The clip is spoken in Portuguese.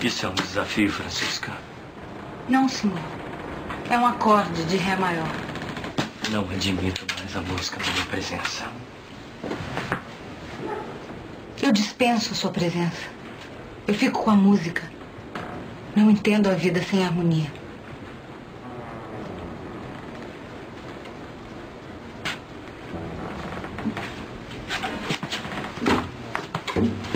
Isso é um desafio, Francisca. Não, senhor. É um acorde de Ré maior. Não admito mais a busca da minha presença. Eu dispenso sua presença. Eu fico com a música. Não entendo a vida sem harmonia. Thank